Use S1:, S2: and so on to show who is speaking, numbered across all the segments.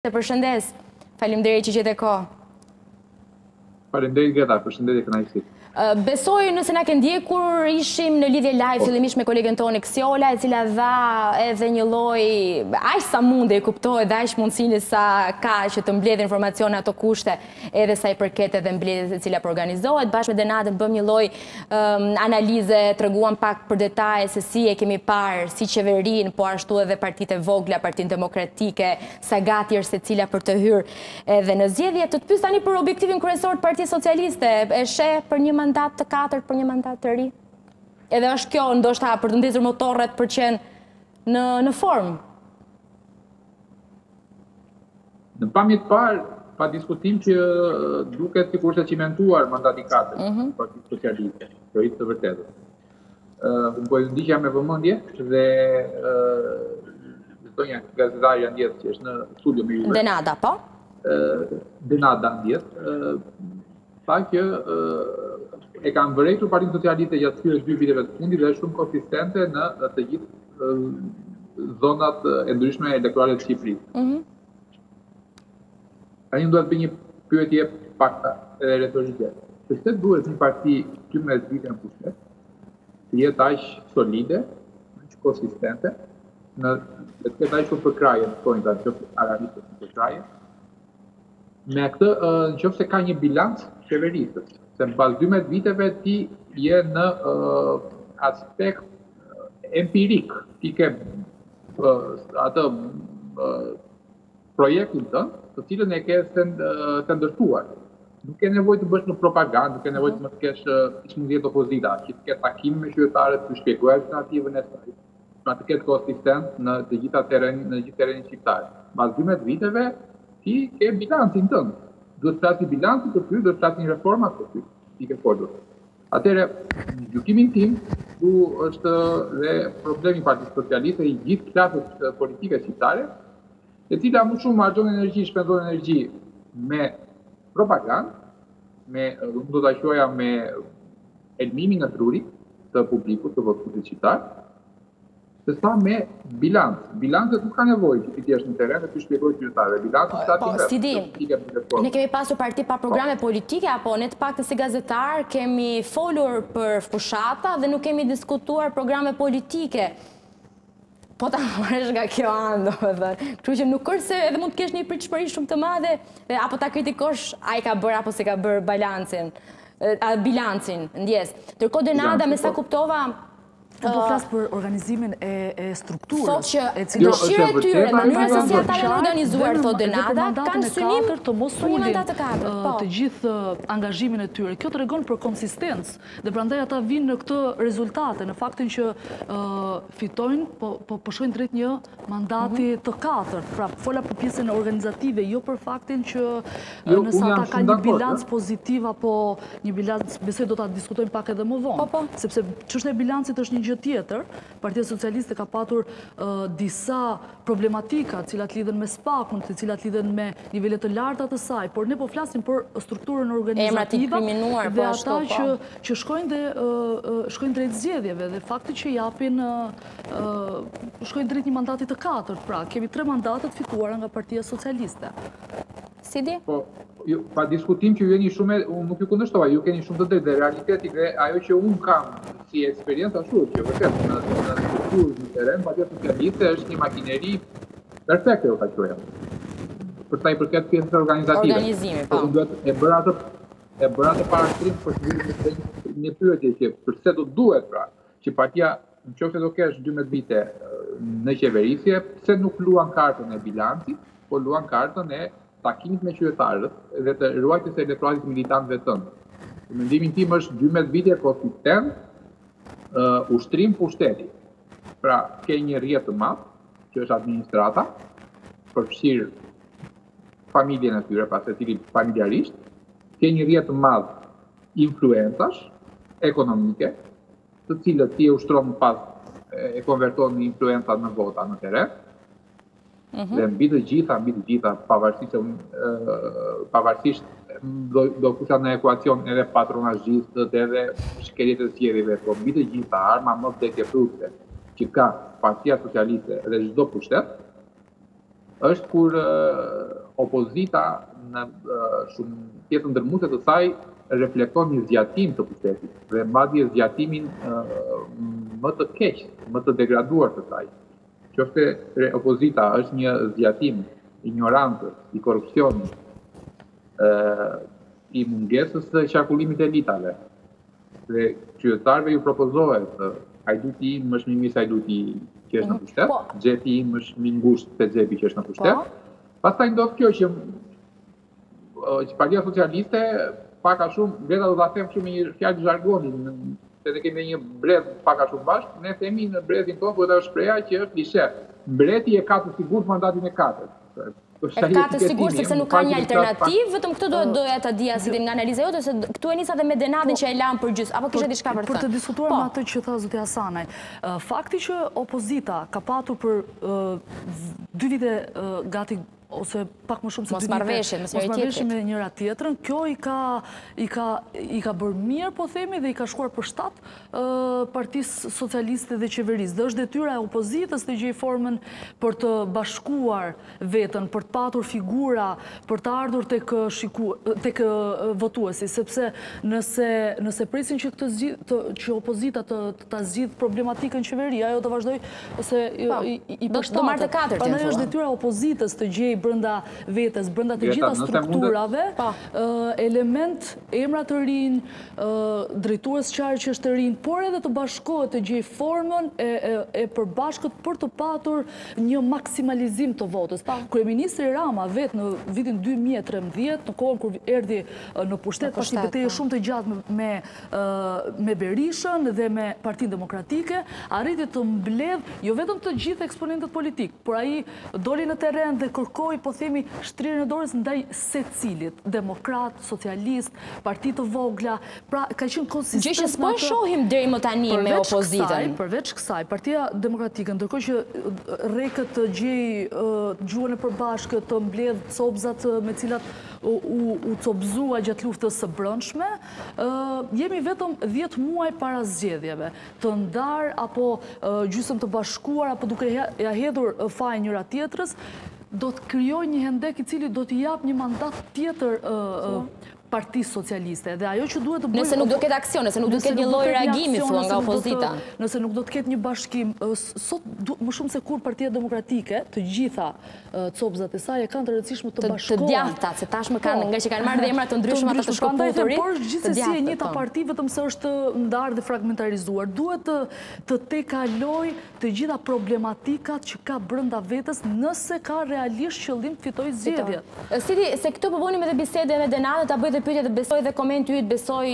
S1: Të përshëndes. Faleminderit që gjete
S2: kohë. Faleminderit Greta, përshëndetje kënaqësi.
S1: Besoj nëse na ke ndjekur ishim në lidhje live po. fillimisht me kolegen tonë Xiola, e cila dha edhe një lloj aq sa mundi e kuptoj dhe aq mundësinë sa ka që të mbledhë informacione në ato kushte Edhe sa i përket edhe mbledhjes e cila po organizohet, bashkë me Denadën bëmë një lloj analize, treguam pak për detaje se si e kemi parë si qeverinë, po ashtu edhe partitë e vogla, partinë demokratike, sa gati është secila për të hyrë edhe në zgjedhje. Të të pyes tani për objektivin kryesor të Partisë Socialiste, e sheh për një mandat të katërt, për një mandat të ri? Edhe është kjo ndoshta për të ndezur motorët për të qenë në në formë.
S2: Në pamje të parë, pa diskutim që duket sikur është çimentuar mandati i katërt mm -hmm. për Partinë Socialiste, për hir të së vërtetës. Uh, unë po e ndiqja me vëmendje dhe uh, zonja gazetarja Ndjetë që është në studio me
S1: juve. Denada, po?
S2: Uh, Denada Ndjetë. Uh, tha që e kanë vërejtur Partinë Socialiste gjatë këtyre dy viteve të fundit dhe është shumë konsistente në të gjithë zonat e ndryshme elektorale të Shqipërisë. Ëh. Mhm. Unë dua të bëj një pyetje pak edhe retorike. Përse duhet një parti 12 vite në pushtet të jetë aq solide, aq konsistente dhe të ketë aq shumë përkrahje në tojnë të arabisë të përkrahje, Me këto, në qoftë se ka një bilanc qeverisës, se mbas 12 viteve ti je në aspekt empirik, ti ke atë projektin tënd, të cilën e ke të ndërtuar. Nuk ke nevojë të bësh më propagandë, nuk ke nevojë të më të kesh, siç mund të jetë opozita, që të ketë takim me qytetarët, të shpjegojë alternativën e saj, pra të ketë konsistencë në të gjitha terren, në gjithë terrenin shqiptar. Pas 12 viteve ti ke bilancin tënd. Duhet të flasë bilanci për ty, duhet të flasin reformat për ty. Ti ke folur. Atëherë, në gjykimin tim, ku është dhe problemi i Partisë Socialiste, i gjithë klasës politike shqiptare, e cila më shumë harxhon energji, shpenzon energji me propagandë, me do ta quaja me helmimin e trurit të publikut të votuesit shqiptar, sesa me bilanc. Bilancet nuk ka nevojë që ti të jesh në terren dhe t'i shpjegosh qytetarëve. Bilancet
S1: flasin vetë, nuk është pikë e përcaktuar. Ne kemi pasur parti pa programe politike apo ne të paktën si gazetarë kemi folur për fushata dhe nuk kemi diskutuar programe politike. Po ta marrësh nga kjo anë, domethënë. Kështu që nuk është se edhe mund të kesh një pritshmëri shumë të madhe apo ta kritikosh ai ka bërë apo s'e ka bërë balancin, a bilancin, ndjesë. Ndërkohë Denada me sa kuptova,
S3: Unë po flas për organizimin e strukturës.
S1: Thotë që dëshira e tyre, mënyra se si ata janë organizuar, thotë Denada, kanë synim të mos
S3: ulin, të gjithë angazhimin e tyre. Kjo tregon për konsistencë Dhe prandaj ata vijnë në këto rezultate, në faktin që fitojnë, po, po, po shkojnë drejt një mandati mhm. të katërt. Pra, fola për pjesën organizative, jo për faktin që nëse ata ka një bilanc pozitiv, apo një bilanc, besoj do ta diskutojmë pak edhe më vonë. Po, po. Sepse çështja e bilancit është një gjë tjetër, Partia Socialiste ka patur disa problematika të cilat lidhen me SPAK-un, të cilat lidhen me nivele të larta të saj, por ne po flasim për strukturën organizative dhe ata që shkojnë dhe shkojnë drejt zgjedhjeve dhe fakti që japin shkojnë drejt një mandati të katërt, pra kemi tre mandate të fituara nga Partia Socialiste.
S1: Sidi?
S2: Po, ju, pa diskutim që ju jeni shumë, unë nuk ju kundërshtova, ju keni shumë të drejtë dhe realiteti dhe ajo që unë kam si eksperiencë është që vërtet në në strukturë në terren, Partia Socialiste është një makineri perfekte, do ta quaja. Për sa i përket pjesës organizative.
S1: Organizimi, po.
S2: Dhe e bëra atë e bëra atë parashtrim për te një pyetje që përse do duhet pra që partia Në qoftë se do kesh 12 vite në qeverisje, pse nuk luan kartën e bilancit, po luan kartën e takimit me qytetarët dhe të ruajtjes së elektoratit, militantëve tënd. Në mendimin tim është 12 vite konsistent uh, ushtrim pushteti. Pra, ke një rrjet të madh, që është administrata, përfshirë familjen e tyre, pra secili familjarisht, ke një rrjet të madh influencash ekonomike, të cilën ti e ushtron më pas e konverton në influenca në vota në terren. Mhm. Dhe mbi të gjitha, mbi të gjitha, pavarësisht se pavarësisht do do fusja në ekuacion edhe patronazhistët, edhe shkeljet e zgjedhjeve, por mbi të gjitha arma më vdekjeprurëse që ka Partia Socialiste dhe çdo pushtet, është kur opozita në shumë, pjesën dërrmuese të saj reflekton një zgjatim të pushtetit dhe madje zgjatimin më të keq, më të degraduar të saj. Qoftë se opozita është një zgjatim i ignorancës, i korrupsionit, i mungesës së qarkullimit të elitave. dhe qytetarëve ju propozohet hajduti im është më mirë se hajduti që është në mhm. pushtet, po. xhepi im është më ngushtë se xhepi që është në pushtet. Po. Pastaj ndodh kjo që që Partia Socialiste pak a shumë mbreti do ta them kështu me një fjalë jargoni, se ne kemi një brez pak a shumë bashkë, ne themi në brezin tonë po, është shprehja që është lishe. Mbreti e ka të sigurt mandatin e katërt.
S1: E ka të sigur sepse nuk ka një alternativë, vetëm këtë do doja ta dija si dhe nga analiza jote se këtu e nisa dhe me Denadën po, që e lamë për gjys, apo kishe diçka për të.
S3: Për të diskutuar po. me atë që tha zoti Hasanaj, fakti që opozita ka patur për dy vite gati ose pak më shumë se
S1: dy vite. Mosmarrëveshje,
S3: mosmarrëveshje me njëra tjetrën. Kjo i ka i ka i ka bërë mirë, po themi dhe i ka shkuar për shtat Partisë Socialiste dhe Qeverisë, dhe është detyra e opozitës të gjejë formën për të bashkuar veten, për të patur figura, për të ardhur tek shiku, tek votuesi, sepse nëse nëse presin që këtë zgjidh, që opozita të ta zgjidh problematikën qeveria, ajo do vazhdojë se
S1: po, i përshtatet.
S3: Prandaj është detyra e opozitës të gjejë brenda vetes, brenda të gjitha strukturave, po. element emra të rinj, drejtues qarqesh të rinj, por edhe të bashkohet, të gjejë formën e përbashkët për të patur një maksimalizim të votës. Kryeministri Rama vetë në vitin dy mijë e trembëdhjetë, në kohën kur erdhi në pushtet, pas një beteje shumë të gjatë me Berishën dhe me Partinë Demokratike, arriti të mbledhë, jo vetëm të gjithë eksponentët politikë, por ai doli në terren dhe kërkoi, po themi, shtrirjen e dorës ndaj secilit demokrat, socialist, parti të vogla, pra ka qenë konsistent në atë...
S1: Gjë që s'po e shohim deri më tani me opozitën.
S3: Përveç kësaj, partia demokratike, ndërkohë që rreket të gjej gjuhën e përbashkët, të mbledh copzat me cilat u copzua gjatë luftës së brendshme, jemi vetëm 10 muaj para zgjedhjeve, të ndarë apo gjysëm të bashkuar, apo duke ja hedhur faje njëra tjetrës, do të krijojë një hendek i cili do t'i japë një mandat tjetër partisë socialiste. Dhe ajo që duhet të
S1: bëjë... Nëse nuk do ketë aksion, nëse nuk do ketë një lloj reagimi, thua nga opozita.
S3: Nëse nuk do të ketë një bashkim, sot më shumë se kurrë partia demokratike, të gjitha copëzat e saj, e kanë të rëndësishme të bashkohen.
S1: Të djathtat, se tashmë kanë, po, ngaqë kanë marrë dhe emra të ndryshme, të shkëputurit,
S3: por është gjithsesi e njëjta po. parti, vetëm se është ndarë dhe fragmentarizuar. Duhet të tejkalojë të gjitha problematikat që ka brenda vetes nëse ka realisht qëllim të fitoj zgjedhjet.
S1: Sidi, se këtë po bënim edhe bisedë me Denadën ta bëj dhe pyetje dhe besoj dhe komenti yt besoj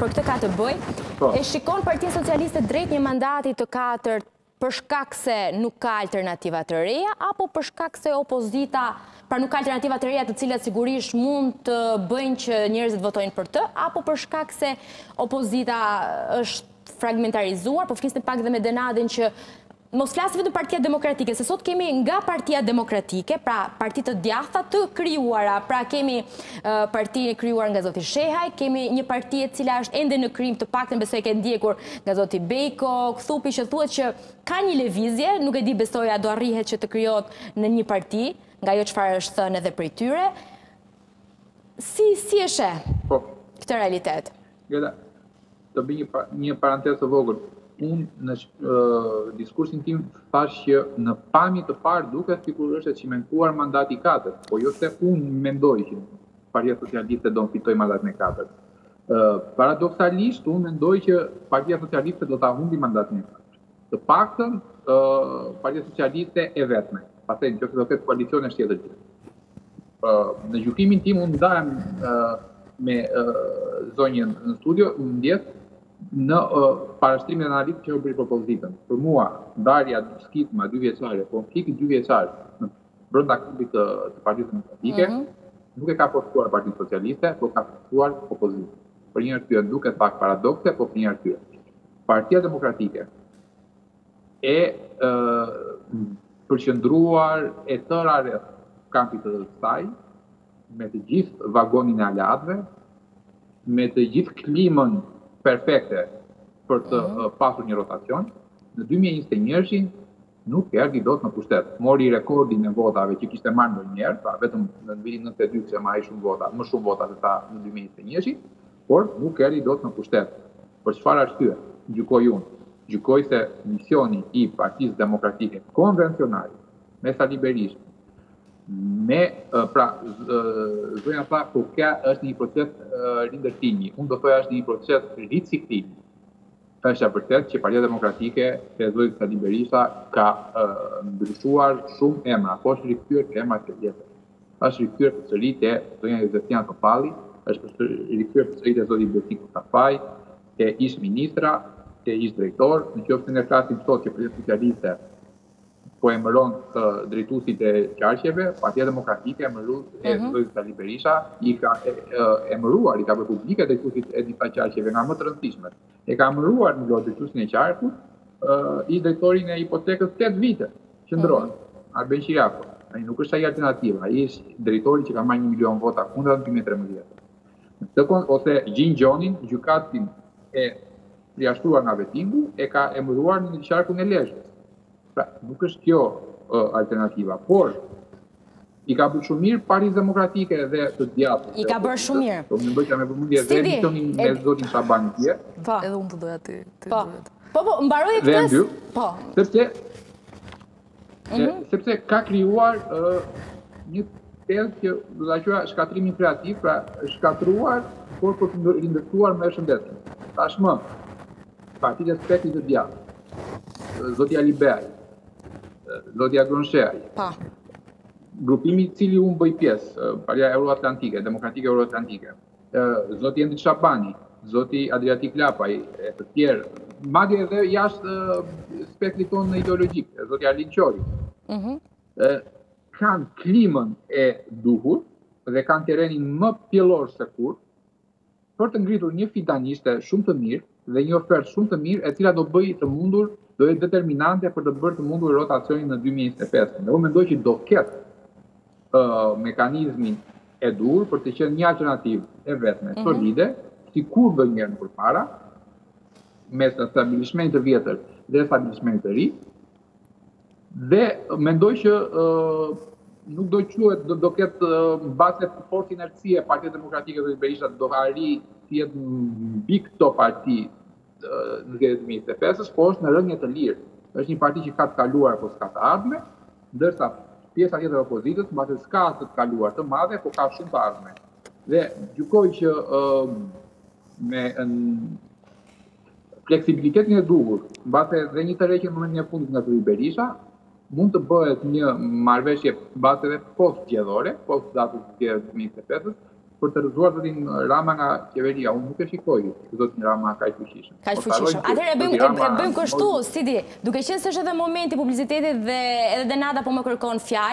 S1: për këtë ka të bëj. Po. E shikon Partinë Socialiste drejt një mandati të katërt për shkak se nuk ka alternativa të reja apo për shkak se opozita pra nuk ka alternativa të reja të cilat sigurisht mund të bëjnë që njerëzit të votojnë për të apo për shkak se opozita është fragmentarizuar, po flisnim pak dhe me Denadën që mos flasim vetëm partia demokratike, se sot kemi nga partia demokratike, pra parti të djathta të krijuara, pra kemi partinë e krijuar nga Zoti Shehaj, kemi një parti e cila është ende në krijim të paktën besoj e ke ndjekur nga Zoti Bejko, Kthupi që thuhet që ka një lëvizje, nuk e di besoj a do arrihet që të krijohet në një parti, nga ajo çfarë është thënë edhe prej tyre, si, si e sheh këtë realitet?
S2: Leta, të bëj një, një parantezë të vogël. Unë në uh, diskursin tim thashë që në pamje të parë duket sikur është i çimentuar mandati i katërt, po jo se unë mendoj që Partia Socialiste do të fitojë mandatin e katërt. Uh, paradoksalisht, unë mendoj që Partia Socialiste do ta humbë mandatin e katërt. Të paktën Partia Socialiste e vetme. Pastaj nëse do të ketë koalicion është tjetër gjë. Në gjykimin tim unë ndahem me zonjën në studio, ndjesë, në parashtrimin e analizës që u bëri për opozitën. Për mua, ndarja skizma dyvjeçare, konflikti dyvjeçar, në brenda klubit të Partisë Demokratike, mhm. nuk e ka forcuar Partinë Socialiste, por ka forcuar opozitën. Për një arsye duket pak paradokse, po për një arsye. Partia Demokratike e përqendruar e tëra rreth kampit të saj, me të gjithë vagonin e aleatëve, me të gjithë klimën perfekte për të mhm. pasur një rotacion, në 2021-shin nuk erdhi dot në pushtet. Mori rekordin e votave që kishte marrë ndonjëherë, pra vetëm në vitin 92 ka marrë shumë vota, më shumë vota sesa në 2021-shin. Por, nuk erdhi dot në pushtet. Për çfarë arsye? Gjykoj unë. Gjykoj se misioni i Partisë Demokratike konvencionale me Sali Berishën, me, pra, zonja tha, po kjo është një proces rindërtimi. Unë do të thoja është një proces riciklimi. Është e vërtetë që Partia Demokratike e Zotit Sali Berisha ka ndryshuar shumë emra, po është rikthyer te emra të vjetër. Është rikthyer përsëri te zonja Jozefina Topalli, është rikthyer përsëri te zoti Beti Kutafaj, te ish-ministra, te ish-drejtorë, në qoftë se ne flasim sot që Partia Socialiste po emëron uh, drejtuesit e qarqeve, Partia Demokratike emëroi e uh mhm. Zoti Sali Berisha i ka emëruar, i ka bërë publike drejtuesit e disa qarqeve nga më të rëndësishmet. E ka emëruar drejtuesin e qarkut ish-drejtorin e Hipotekës tetë vite, qëndror, mhm. Arben Qirjako. Ai nuk është ai alternativa, ai është drejtori që ka marrë një milion vota kundër në 2013. Në ose Gjin Gjonin, gjyqtarin e përjashtuar nga vetingu, e ka emëruar në qarkun e Lezhës. Pra, nuk është kjo alternativa, por i ka bërë shumë mirë Partisë Demokratike dhe të djathtës.
S1: I ka bërë shumë mirë.
S2: Po, më bëjtja me përmundje dhe në lidhje me zotin Shabani tje.
S3: Po, edhe unë të doja të të
S1: po. të Po, po, mbaroj e këtës.
S2: Dhe në Po. Sepse, mhm. sepse ka krijuar një tezë që do ta quaja shkatërrimin kreativ, pra shkatërruar, por për të rindërtuar më shëndetshëm. Tashmë, Partitë e spektrit të djathtë, Zoti Alibeaj, Zoti Agron Shehaj, po. grupimi i cili unë bëj pjesë, Partia Euroatlantike, Demokratike Euroatlantike, Zoti Endri Shabani, Zoti Adriatik Lapaj, e të tjerë, madje edhe jashtë spektrit tonë në ideologjik, Zoti Arlind Qori, mm -hmm. kanë klimën e duhur dhe kanë terrenin më pjellor se kurrë, për të ngritur një fidanishte shumë të mirë dhe një ofertë shumë të mirë e cila do bëjë të mundur, do jetë determinante për të bërë të mundur rotacionin në dy mijë e njëzet e pesë. Dhe unë mendoj që do ketë mekanizmin e duhur për të qenë një alternativë e vetme, mhm. solide, mm -hmm. sikur do njërë në përpara, mes një establishmenti të vjetër dhe establishmentit të ri, Dhe mendoj që nuk do quhet, do, do ketë mbase për forcë inercie Partia Demokratike dhe Berisha do arrijë të jetë mbi këto parti në zgjedhjet e 2025-s, po është në rënie të lirë. Është një parti që ka të kaluar po s'ka të ardhme, ndërsa pjesa tjetër e opozitës mbase s'ka të të kaluar të madhe, po ka shumë të ardhme. Dhe gjykoj që uh, me Fleksibilitetin e duhur, mbase dhe një tërheqje në momentin e fundit nga zoti Berisha, mund të bëhet një marrëveshje mbase edhe post zgjedhore, post datës së zgjedhjeve të njëzet e pesës, për të rrëzuar zotin Rama nga qeveria. Unë nuk e shikoj zotin Rama kaq të fuqishëm.
S1: Kaq të fuqishëm. Atëherë e bëjmë e bëjmë kështu, Sidi, duke qenë se është edhe momenti i publicitetit dhe edhe Denada po më kërkon fjalën,